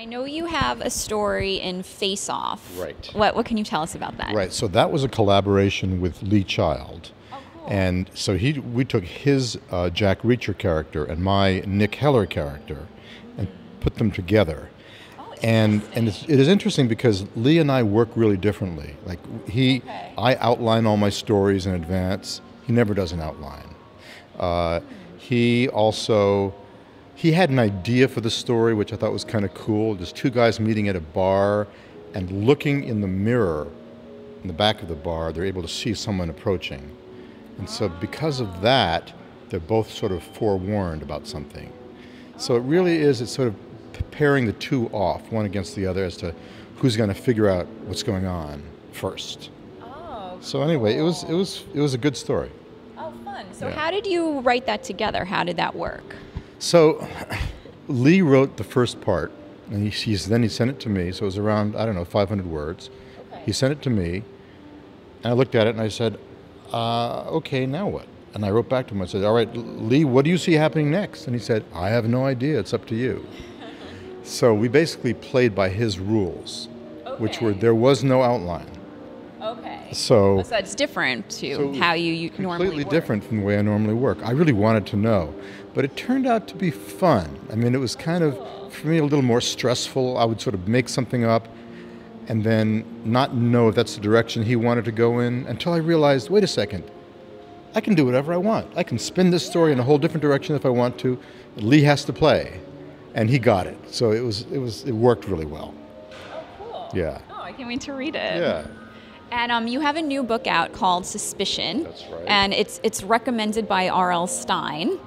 I know you have a story in FaceOff. Right. What What can you tell us about that? Right. So that was a collaboration with Lee Child. Oh, cool. And so he, we took his uh, Jack Reacher character and my Nick Heller character, and put them together. Oh, And and it's, it is interesting because Lee and I work really differently. Like he, Okay. I outline all my stories in advance. He never does an outline. Uh, he also, he had an idea for the story, which I thought was kind of cool. Just two guys meeting at a bar, and looking in the mirror, in the back of the bar, they're able to see someone approaching. And so, because of that, they're both sort of forewarned about something. So, it really is, it's sort of pairing the two off, one against the other, as to who's going to figure out what's going on first. Oh. So, anyway, it was, it was, it was a good story. Oh, fun. So Yeah. how did you write that together? How did that work? So, Lee wrote the first part, and he, he's, then he sent it to me. So, it was around, I don't know, 500 words. He sent it to me, and I looked at it and I said, uh, okay, now what? And I wrote back to him. I said, all right, Lee, what do you see happening next? And he said, I have no idea. It's up to you. so we basically played by his rules, which were there was no outline. So, So that's different to so how you, you normally completely different from the way I normally work. I really wanted to know, but it turned out to be fun. I mean, it was kind of for me a little more stressful. I would sort of make something up and then not know if that's the direction he wanted to go in until I realized, wait a second, I can do whatever I want. I can spin this story in a whole different direction if I want to. Lee has to play, and he got it. So it was it was it worked really well. Oh, cool. Yeah. Oh, I can't wait to read it. Yeah. And um, you have a new book out called Suspicion. That's right. And it's it's recommended by R.L. Stine.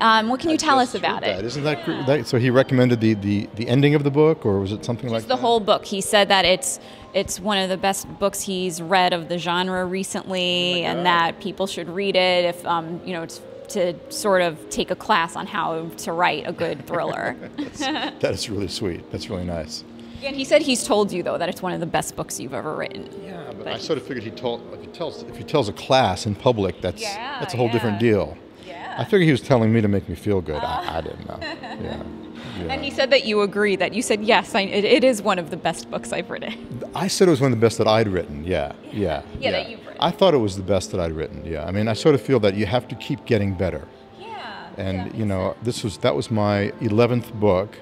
Um, what can you tell us about it? That. Isn't that, cr- that so? He recommended the, the the ending of the book, or was it something like Just the that? whole book. He said that it's it's one of the best books he's read of the genre recently, and that people should read it if um, you know to sort of take a class on how to write a good thriller. That is really sweet. That's really nice. And he said he's told you though that it's one of the best books you've ever written. Yeah, but, But I sort of figured he told if he tells if he tells a class in public, that's Yeah, that's a whole different deal. Yeah. I figured he was telling me to make me feel good. I, I didn't know. Yeah. yeah. And he said that you agree that you said yes, I, it, it is one of the best books I've written. I said it was one of the best that I'd written. Yeah, yeah, Yeah, that you've written. I thought it was the best that I'd written. Yeah, I mean, I sort of feel that you have to keep getting better. Yeah. And you know, this was that was my eleventh book,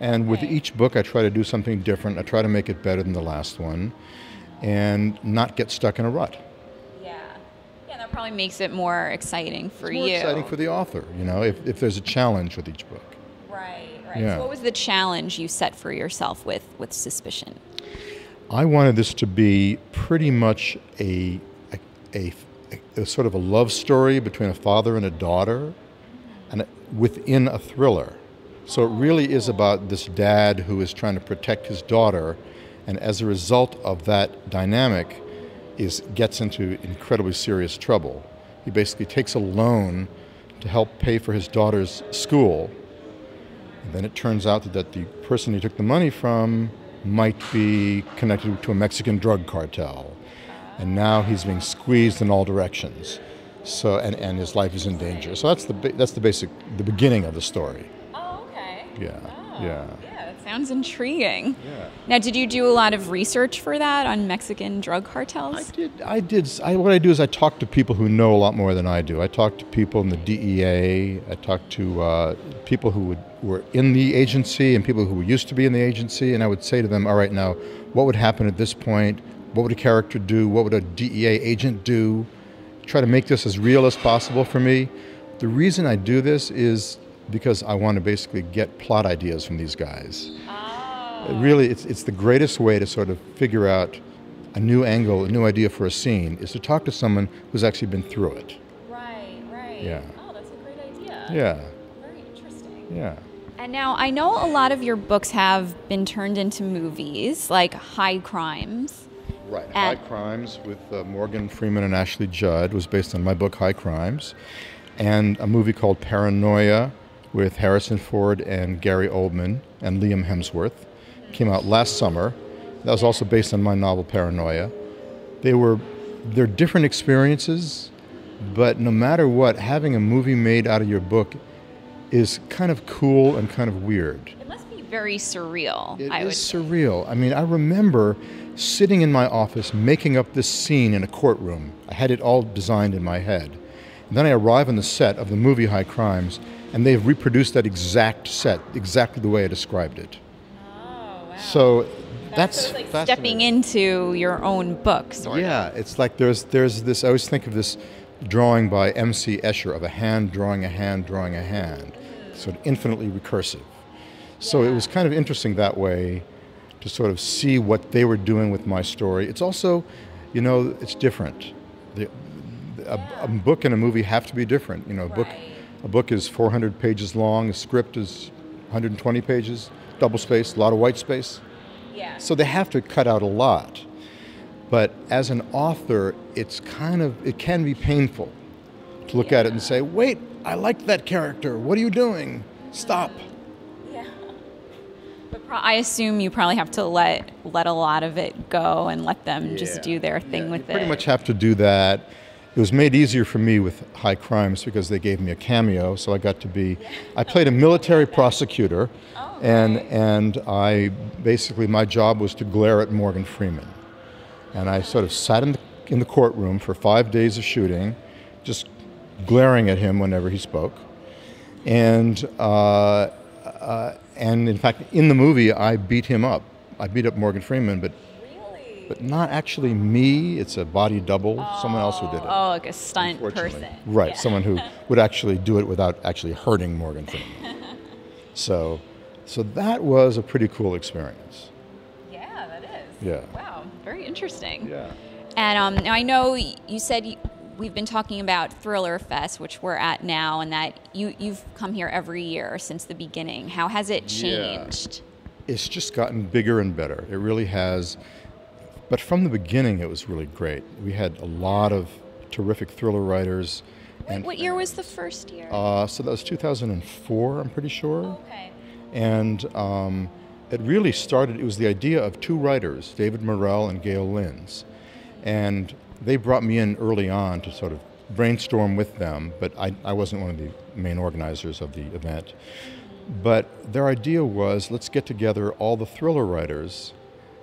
and with Okay. each book, I try to do something different. I try to make it better than the last one, and not get stuck in a rut. Yeah. Yeah, that probably makes it more exciting for It's more you. exciting for the author, you know, if, if there's a challenge with each book. right, right. Yeah. So what was the challenge you set for yourself with with suspicion? I wanted this to be pretty much a, a, a, a sort of a love story between a father and a daughter, and within a thriller. So it really is about this dad who is trying to protect his daughter, and as a result of that dynamic, is gets into incredibly serious trouble. He basically takes a loan to help pay for his daughter's school. And then it turns out that the person he took the money from might be connected to a Mexican drug cartel. And now he's being squeezed in all directions. So and, and his life is in danger. So that's the that's the basic the beginning of the story. Yeah. Oh, Yeah. Yeah, that sounds intriguing. Yeah. Now, did you do a lot of research for that on Mexican drug cartels? I did. I did. I, what I do is I talk to people who know a lot more than I do. I talk to people in the DEA. I talk to uh, people who would, were in the agency and people who used to be in the agency, and I would say to them, "All right, now, what would happen at this point? What would a character do? What would a DEA agent do? Try to make this as real as possible for me. The reason I do this is because I want to basically get plot ideas from these guys. Really, it's, it's the greatest way to sort of figure out a new angle, a new idea for a scene, is to talk to someone who's actually been through it. Right, right. Yeah. Oh, that's a great idea. Yeah, Very interesting. yeah. And now I know a lot of your books have been turned into movies, like High Crimes. Right. High Crimes with uh, Morgan Freeman and Ashley Judd was based on my book High Crimes, and a movie called Paranoia with Harrison Ford and Gary Oldman and Liam Hemsworth came out last summer. That was also based on my novel Paranoia. They were they're different experiences, but no matter what, having a movie made out of your book is kind of cool and kind of weird. It must be very surreal. It I would is surreal. I mean, I remember sitting in my office making up this scene in a courtroom. I had it all designed in my head. Then I arrive on the set of the movie High Crimes, and they've reproduced that exact set, exactly the way I described it. Oh, wow. So that's, of like stepping into your own book, sort of. Yeah, it's like there's there's this. I always think of this drawing by M.C. Escher of a hand drawing a hand drawing a hand, sort of infinitely recursive. So it was kind of interesting that way to sort of see what they were doing with my story. It's also, you know, it's different. The, a, a book and a movie have to be different. You know, a book Right. a book is 400 pages long. A script is 120 pages, double space, a lot of white space. Yeah. So they have to cut out a lot. But as an author, it's kind of it can be painful to look at it and say, "Wait, I liked that character. What are you doing? Stop." Yeah. But I assume you probably have to let let a lot of it go and let them just do their thing Yeah, with you it. Pretty much have to do that. It was made easier for me with High Crimes because they gave me a cameo, so I got to be. I played a military prosecutor, Oh, and and I basically my job was to glare at Morgan Freeman, and I sort of sat in the in the courtroom for five days of shooting, just glaring at him whenever he spoke, and. Uh, uh, and in fact, in the movie, I beat him up. I beat up Morgan Freeman, but? But not actually me. It's a body double, someone else who did it. Oh, like a stunt person. Right, Yeah. someone who would actually do it without actually hurting Morgan Freeman. so, so that was a pretty cool experience. Yeah, that is. Yeah. Wow, very interesting. Yeah. And um, now I know you said you, we've been talking about ThrillerFest, which we're at now, and that you you've come here every year since the beginning. How has it changed? Yeah. changed? It's just gotten bigger and better. It really has. But from the beginning, it was really great. We had a lot of terrific thriller writers. What, what year was the first year? Uh, so that was 2004, I'm pretty sure. okay. And um, it really started, it was the idea of two writers, David Morrell and Gayle Lynds. And they brought me in early on to sort of brainstorm with them, but I, I wasn't one of the main organizers of the event. But their idea was let's get together all the thriller writers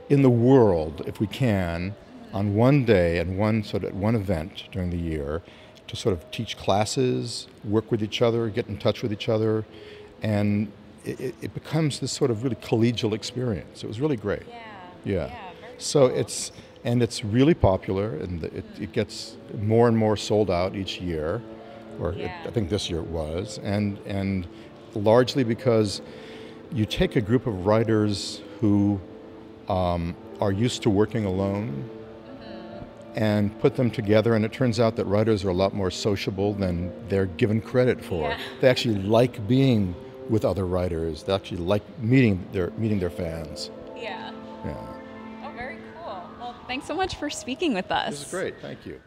in the world, if we can, on one day and one sort of one event during the year to sort of teach classes, work with each other, get in touch with each other, and it, it- becomes this sort of really collegial experience. It was really great. Yeah. Yeah. So it's and it's really popular, and it, it gets more and more sold out each year, or it, I think this year it was, and and largely because you take a group of writers who um, are used to working alone and put them together, and it turns out that writers are a lot more sociable than they're given credit for. Yeah. They actually like being with other writers. They actually like meeting their meeting their fans. Yeah. Yeah. Oh, very cool. Well, thanks so much for speaking with us. This is great. Thank you.